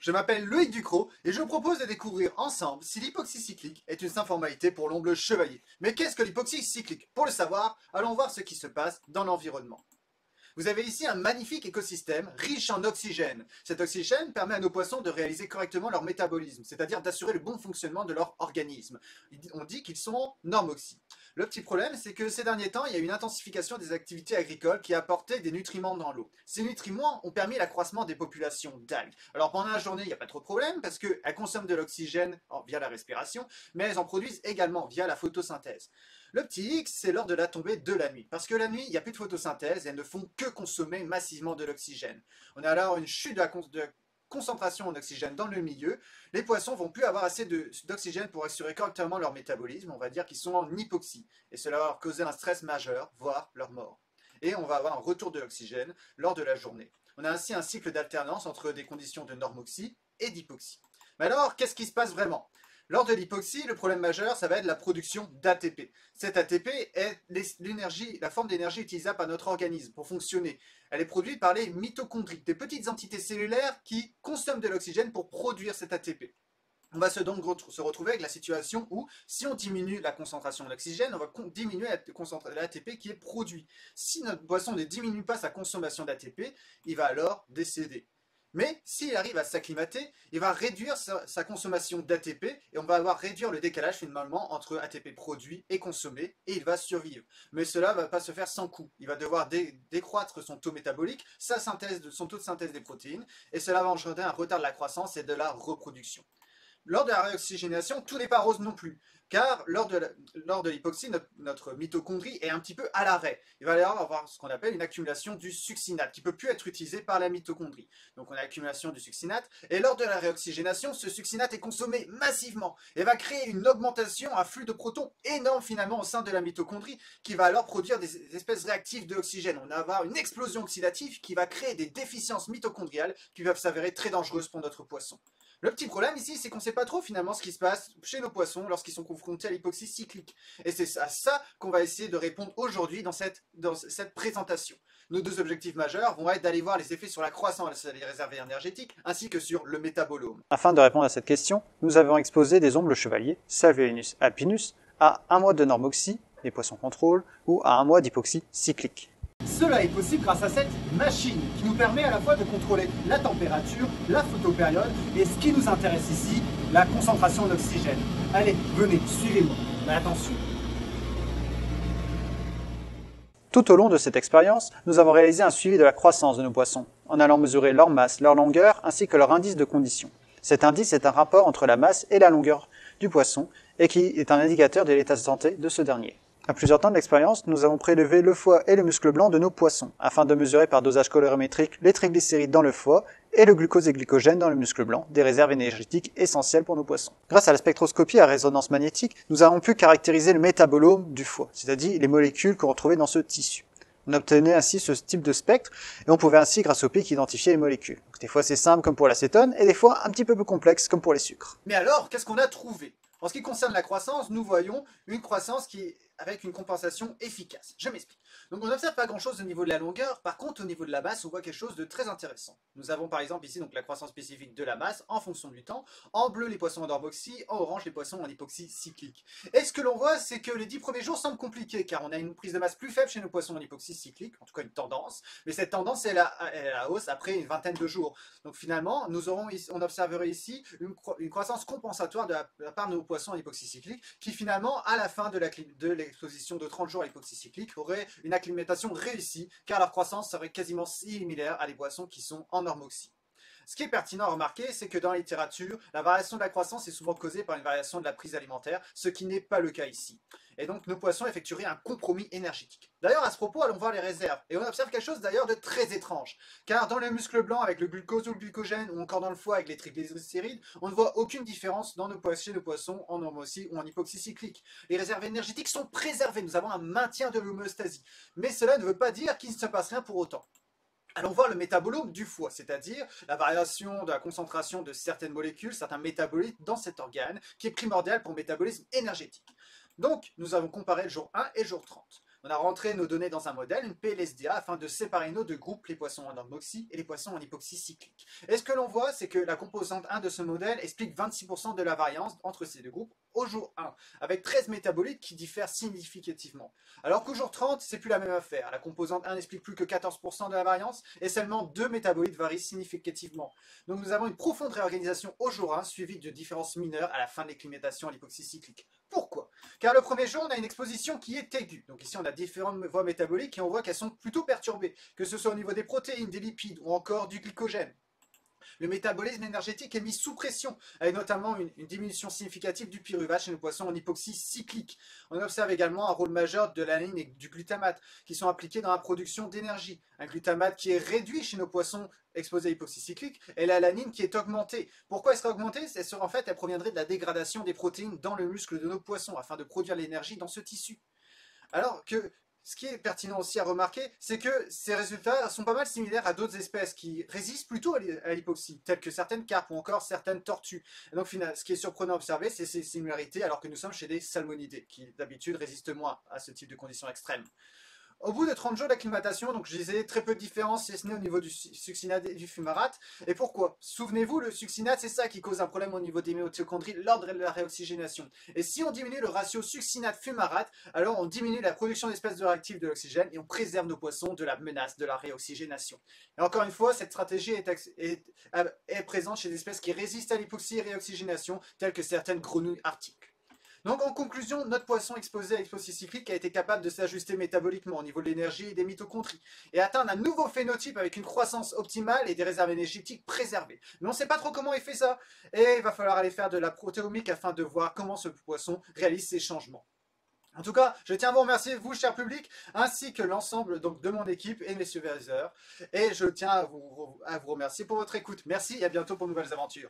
je m'appelle Loïc Ducrot et je vous propose de découvrir ensemble si l'hypoxie cyclique est une simple formalité pour l'ombre chevalier. Mais qu'est-ce que l'hypoxie cyclique? Pour le savoir, allons voir ce qui se passe dans l'environnement. Vous avez ici un magnifique écosystème riche en oxygène. Cet oxygène permet à nos poissons de réaliser correctement leur métabolisme, c'est-à-dire d'assurer le bon fonctionnement de leur organisme. On dit qu'ils sont normoxy. Le petit problème, c'est que ces derniers temps, il y a eu une intensification des activités agricoles qui a apporté des nutriments dans l'eau. Ces nutriments ont permis l'accroissement des populations d'algues. Alors pendant la journée, il n'y a pas trop de problème parce qu'elles consomment de l'oxygène via la respiration, mais elles en produisent également via la photosynthèse. Le petit X, c'est lors de la tombée de la nuit. Parce que la nuit, il n'y a plus de photosynthèse et elles ne font que consommer massivement de l'oxygène. On a alors une chute de la, concentration en oxygène dans le milieu, les poissons vont plus avoir assez d'oxygène pour assurer correctement leur métabolisme, on va dire qu'ils sont en hypoxie, et cela va leur causer un stress majeur, voire leur mort. Et on va avoir un retour de l'oxygène lors de la journée. On a ainsi un cycle d'alternance entre des conditions de normoxie et d'hypoxie. Mais alors, qu'est-ce qui se passe vraiment? Lors de l'hypoxie, le problème majeur, ça va être la production d'ATP. Cet ATP est l'énergie, la forme d'énergie utilisable par notre organisme pour fonctionner. Elle est produite par les mitochondries, des petites entités cellulaires qui consomment de l'oxygène pour produire cet ATP. On va se donc se retrouver avec la situation où, si on diminue la concentration d'oxygène, on va diminuer l'ATP qui est produit. Si notre boisson ne diminue pas sa consommation d'ATP, il va alors décéder. Mais s'il arrive à s'acclimater, il va réduire sa, consommation d'ATP et on va avoir réduire le décalage finalement entre ATP produit et consommé et il va survivre. Mais cela ne va pas se faire sans coût. Il va devoir décroître son taux métabolique, sa synthèse son taux de synthèse des protéines et cela va engendrer un retard de la croissance et de la reproduction. Lors de la réoxygénation, tout n'est pas rose non plus, car lors de l'hypoxie, notre, mitochondrie est un petit peu à l'arrêt. Il va y avoir ce qu'on appelle une accumulation du succinate, qui ne peut plus être utilisé par la mitochondrie. Donc on a l'accumulation du succinate, et lors de la réoxygénation, ce succinate est consommé massivement, et va créer une augmentation, un flux de protons énorme finalement au sein de la mitochondrie, qui va alors produire des espèces réactives d'oxygène. On va avoir une explosion oxydative qui va créer des déficiences mitochondriales qui peuvent s'avérer très dangereuses pour notre poisson. Le petit problème ici, c'est qu'on ne sait pas trop finalement ce qui se passe chez nos poissons lorsqu'ils sont confrontés à l'hypoxie cyclique. Et c'est à ça qu'on va essayer de répondre aujourd'hui dans cette, présentation. Nos deux objectifs majeurs vont être d'aller voir les effets sur la croissance des réserves énergétiques ainsi que sur le métabolome. Afin de répondre à cette question, nous avons exposé des ombres chevaliers, Salvelinus alpinus, à un mois de normoxie, les poissons contrôle, ou à un mois d'hypoxie cyclique. Cela est possible grâce à cette machine qui nous permet à la fois de contrôler la température, la photopériode et ce qui nous intéresse ici, la concentration d'oxygène. Allez, venez, suivez-moi. attention. Tout au long de cette expérience, nous avons réalisé un suivi de la croissance de nos poissons, en allant mesurer leur masse, leur longueur, ainsi que leur indice de condition. Cet indice est un rapport entre la masse et la longueur du poisson, et qui est un indicateur de l'état de santé de ce dernier. À plusieurs temps d'expérience, nous avons prélevé le foie et le muscle blanc de nos poissons, afin de mesurer par dosage colorimétrique les triglycérides dans le foie et le glucose et glycogène dans le muscle blanc, des réserves énergétiques essentielles pour nos poissons. Grâce à la spectroscopie à résonance magnétique, nous avons pu caractériser le métabolome du foie, c'est-à-dire les molécules qu'on retrouvait dans ce tissu. On obtenait ainsi ce type de spectre et on pouvait ainsi, grâce au pic, identifier les molécules. des fois c'est simple comme pour l'acétone et des fois un petit peu plus complexe comme pour les sucres. Mais alors, qu'est-ce qu'on a trouvé? En ce qui concerne la croissance, nous voyons une croissance qui avec une compensation efficace. Je m'explique. Donc on n'observe pas grand-chose au niveau de la longueur, par contre au niveau de la masse, on voit quelque chose de très intéressant. Nous avons par exemple ici donc la croissance spécifique de la masse en fonction du temps. En bleu les poissons en normoxie, en orange les poissons en hypoxie cyclique. Et ce que l'on voit, c'est que les 10 premiers jours semblent compliqués, car on a une prise de masse plus faible chez nos poissons en hypoxie cyclique, en tout cas une tendance, mais cette tendance est à la hausse après une vingtaine de jours. Donc finalement, nous aurons, on observerait ici une, croissance compensatoire de la, part de nos poissons en hypoxie cyclique, qui finalement, à la fin de de, de 30 jours à l'hypoxie cyclique, aurait une acclimatation réussie, car leur croissance serait quasiment similaire à des poissons qui sont en normoxie. Ce qui est pertinent à remarquer, c'est que dans la littérature, la variation de la croissance est souvent causée par une variation de la prise alimentaire, ce qui n'est pas le cas ici. Et donc nos poissons effectueraient un compromis énergétique. D'ailleurs, à ce propos, allons voir les réserves. Et on observe quelque chose d'ailleurs de très étrange. Car dans le muscle blanc avec le glucose ou le glycogène, ou encore dans le foie avec les triglycérides, on ne voit aucune différence dans nos poissons, chez nos poissons en normoxie ou en hypoxie cyclique. Les réserves énergétiques sont préservées, nous avons un maintien de l'homéostasie. Mais cela ne veut pas dire qu'il ne se passe rien pour autant. Allons voir le métabolome du foie, c'est-à-dire la variation de la concentration de certaines molécules, certains métabolites dans cet organe, qui est primordial pour le métabolisme énergétique. Donc, nous avons comparé le jour 1 et le jour 30. On a rentré nos données dans un modèle, une PLSDA, afin de séparer nos deux groupes, les poissons en hypoxie et les poissons en hypoxie cyclique. Et ce que l'on voit, c'est que la composante 1 de ce modèle explique 26% de la variance entre ces deux groupes au jour 1, avec 13 métabolites qui diffèrent significativement. Alors qu'au jour 30, c'est plus la même affaire. La composante 1 n'explique plus que 14% de la variance, et seulement deux métabolites varient significativement. Donc nous avons une profonde réorganisation au jour 1, suivie de différences mineures à la fin de l'éclimatation à l'hypoxie cyclique. Pourquoi? Car le premier jour, on a une exposition qui est aiguë. Donc ici, on a différentes voies métaboliques et on voit qu'elles sont plutôt perturbées, que ce soit au niveau des protéines, des lipides ou encore du glycogène. Le métabolisme énergétique est mis sous pression, avec notamment une, diminution significative du pyruvate chez nos poissons en hypoxie cyclique. On observe également un rôle majeur de l'alanine et du glutamate, qui sont impliqués dans la production d'énergie. Un glutamate qui est réduit chez nos poissons exposés à l'hypoxie cyclique, et l'alanine qui est augmentée. Pourquoi elle serait augmentée? En fait, elle proviendrait de la dégradation des protéines dans le muscle de nos poissons, afin de produire l'énergie dans ce tissu. Alors que ce qui est pertinent aussi à remarquer, c'est que ces résultats sont pas mal similaires à d'autres espèces qui résistent plutôt à l'hypoxie, telles que certaines carpes ou encore certaines tortues. Et donc, ce qui est surprenant à observer, c'est ces similarités, alors que nous sommes chez des salmonidés, qui d'habitude résistent moins à ce type de conditions extrêmes. Au bout de 30 jours d'acclimatation, donc je disais très peu de différence, si ce n'est au niveau du succinate et du fumarate. Et pourquoi? Souvenez-vous, le succinate, c'est ça qui cause un problème au niveau des mitochondries lors de la réoxygénation. Et si on diminue le ratio succinate-fumarate, alors on diminue la production d'espèces de réactifs de l'oxygène et on préserve nos poissons de la menace de la réoxygénation. Et encore une fois, cette stratégie est, présente chez des espèces qui résistent à l'hypoxie et réoxygénation, telles que certaines grenouilles arctiques. Donc en conclusion, notre poisson exposé à l'exposition cyclique a été capable de s'ajuster métaboliquement au niveau de l'énergie et des mitochondries et atteindre un nouveau phénotype avec une croissance optimale et des réserves énergétiques préservées. Mais on ne sait pas trop comment il fait ça et il va falloir aller faire de la protéomique afin de voir comment ce poisson réalise ces changements. En tout cas, je tiens à vous remercier, vous, cher public, ainsi que l'ensemble de mon équipe et mes superviseurs. Et je tiens à vous, à vous remercier pour votre écoute. Merci et à bientôt pour de nouvelles aventures.